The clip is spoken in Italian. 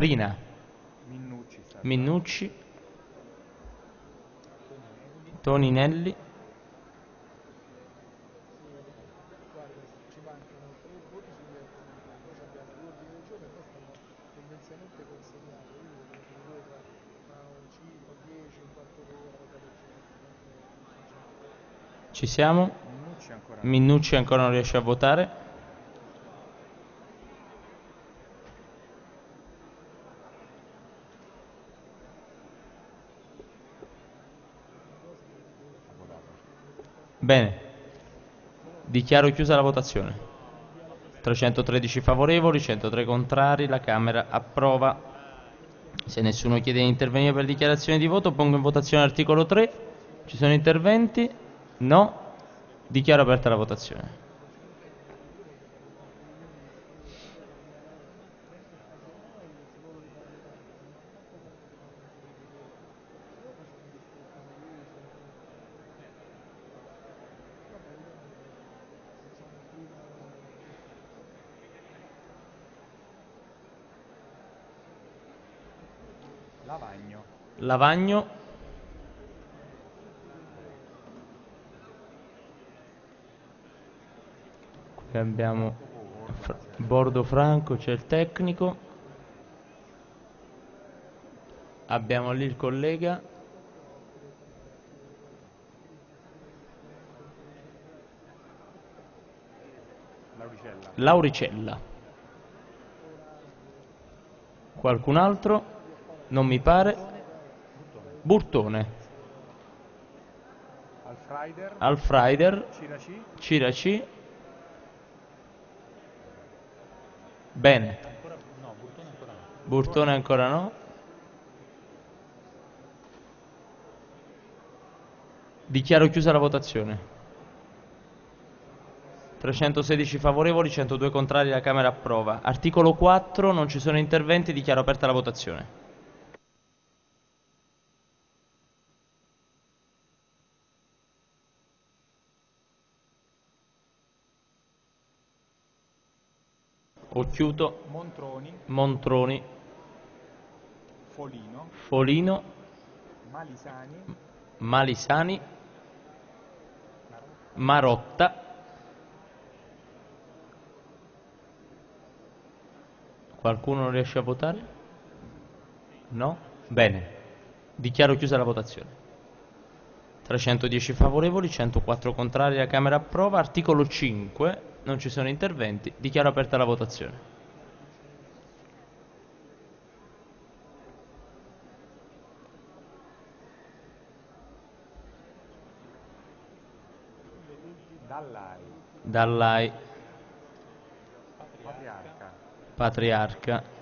Prina, Minnucci. Minnucci, Toninelli, ci mancano tre voti sulle poi abbiamo due ordini del Bene, dichiaro chiusa la votazione. 313 favorevoli, 103 contrari, la Camera approva. Se nessuno chiede di intervenire per dichiarazione di voto, pongo in votazione l'articolo 3. Ci sono interventi? No. Dichiaro aperta la votazione. Lavagno. Lavagno. Qui abbiamo Bordo Franco, c'è il tecnico. Abbiamo lì il collega. Lauricella. Qualcun altro? Non mi pare. Burtone. Alfreider. Ciraci. Ciraci. Bene. No, Burtone ancora no. Burtone ancora no. Dichiaro chiusa la votazione. 316 favorevoli, 102 contrari, la Camera approva. Articolo 4, non ci sono interventi, dichiaro aperta la votazione. Occhiuto, Montroni. Montroni, Folino. Folino, Malisani. Malisani, Marotta, qualcuno non riesce a votare? No? Bene, dichiaro chiusa la votazione. 310 favorevoli, 104 contrari, la Camera approva. Articolo 5, non ci sono interventi, dichiaro aperta la votazione. Dallai. Dall'AI Patriarca. Patriarca.